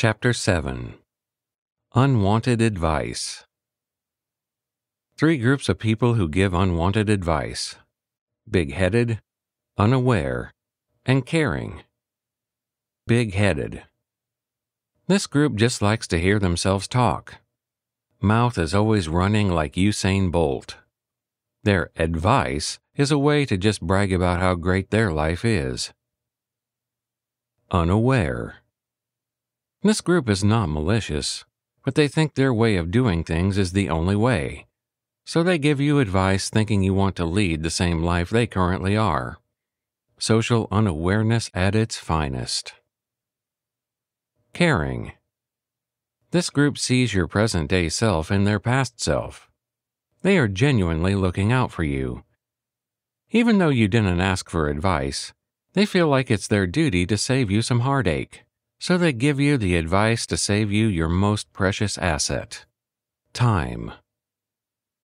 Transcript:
Chapter 7 Unwanted Advice Three groups of people who give unwanted advice big headed, unaware, and caring. Big headed. This group just likes to hear themselves talk. Mouth is always running like Usain Bolt. Their advice is a way to just brag about how great their life is. Unaware. This group is not malicious, but they think their way of doing things is the only way. So they give you advice thinking you want to lead the same life they currently are. Social unawareness at its finest. Caring. This group sees your present day self in their past self. They are genuinely looking out for you. Even though you didn't ask for advice, they feel like it's their duty to save you some heartache. So they give you the advice to save you your most precious asset time.